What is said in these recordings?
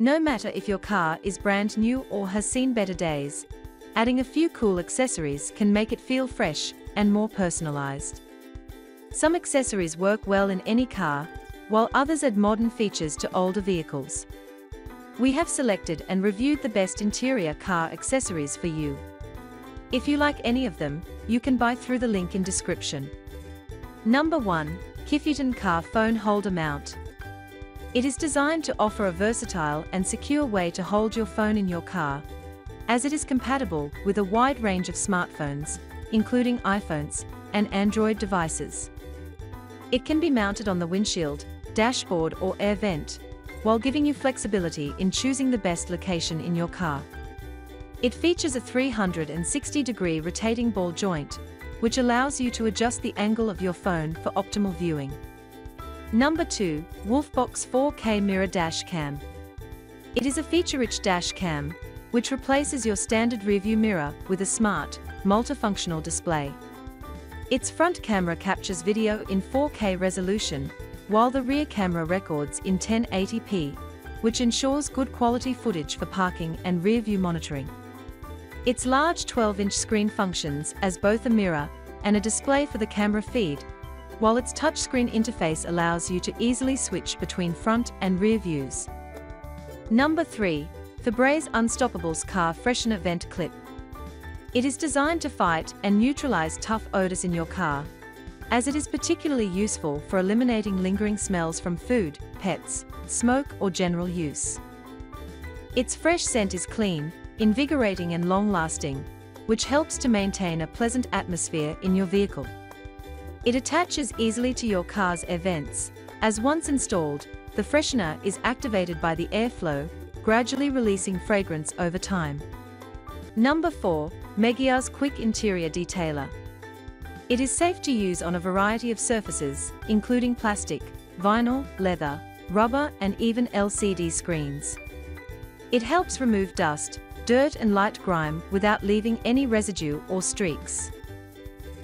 No matter if your car is brand new or has seen better days, adding a few cool accessories can make it feel fresh and more personalized. Some accessories work well in any car, while others add modern features to older vehicles. We have selected and reviewed the best interior car accessories for you. If you like any of them, you can buy through the link in description. Number 1. Kifuton Car Phone Holder Mount. It is designed to offer a versatile and secure way to hold your phone in your car, as it is compatible with a wide range of smartphones, including iPhones and Android devices. It can be mounted on the windshield, dashboard or air vent, while giving you flexibility in choosing the best location in your car. It features a 360-degree rotating ball joint, which allows you to adjust the angle of your phone for optimal viewing. Number 2. Wolfbox 4K Mirror Dash Cam. It is a feature-rich dash cam, which replaces your standard rearview mirror with a smart, multifunctional display. Its front camera captures video in 4K resolution, while the rear camera records in 1080p, which ensures good quality footage for parking and rear-view monitoring. Its large 12-inch screen functions as both a mirror and a display for the camera feed, while its touchscreen interface allows you to easily switch between front and rear views. Number 3. Febreze Unstoppables Car Freshener Vent Clip. It is designed to fight and neutralize tough odors in your car, as it is particularly useful for eliminating lingering smells from food, pets, smoke or general use. Its fresh scent is clean, invigorating and long-lasting, which helps to maintain a pleasant atmosphere in your vehicle. It attaches easily to your car's air vents, as once installed, the freshener is activated by the airflow, gradually releasing fragrance over time. Number 4. Meguiar's Quick Interior Detailer. It is safe to use on a variety of surfaces, including plastic, vinyl, leather, rubber and even LCD screens. It helps remove dust, dirt and light grime without leaving any residue or streaks.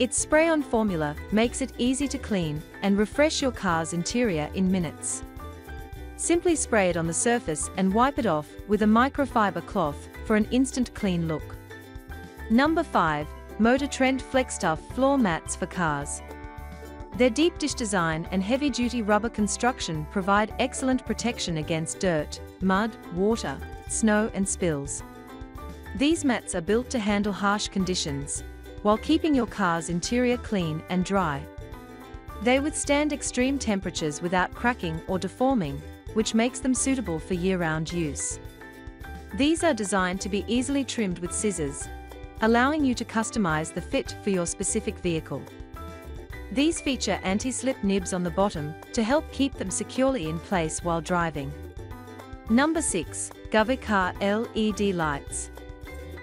Its spray-on formula makes it easy to clean and refresh your car's interior in minutes. Simply spray it on the surface and wipe it off with a microfiber cloth for an instant clean look. Number 5. Motor Trend FlexTough Floor Mats for Cars. Their deep dish design and heavy-duty rubber construction provide excellent protection against dirt, mud, water, snow and spills. These mats are built to handle harsh conditions, while keeping your car's interior clean and dry. They withstand extreme temperatures without cracking or deforming, which makes them suitable for year-round use. These are designed to be easily trimmed with scissors, allowing you to customize the fit for your specific vehicle. These feature anti-slip nibs on the bottom to help keep them securely in place while driving. Number 6. Govee Car LED Lights.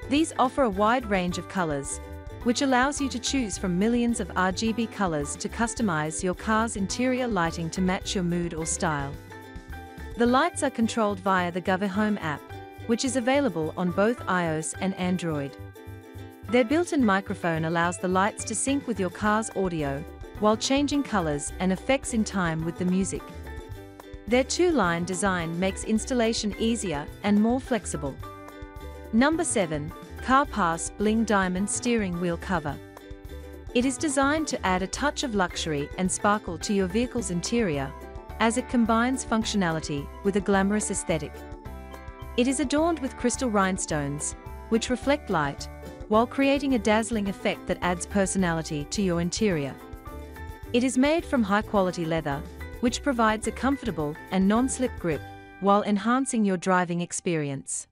These offer a wide range of colors, which allows you to choose from millions of RGB colors to customize your car's interior lighting to match your mood or style. The lights are controlled via the Govee Home app, which is available on both iOS and Android. Their built-in microphone allows the lights to sync with your car's audio, while changing colors and effects in time with the music. Their two-line design makes installation easier and more flexible. Number 7. CarPass Bling Diamond Steering Wheel Cover. It is designed to add a touch of luxury and sparkle to your vehicle's interior, as it combines functionality with a glamorous aesthetic. It is adorned with crystal rhinestones, which reflect light, while creating a dazzling effect that adds personality to your interior. It is made from high-quality leather, which provides a comfortable and non-slip grip, while enhancing your driving experience.